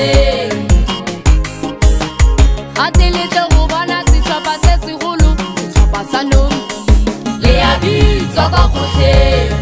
Leabi, tsoka kouche Leabi, tsoka kouche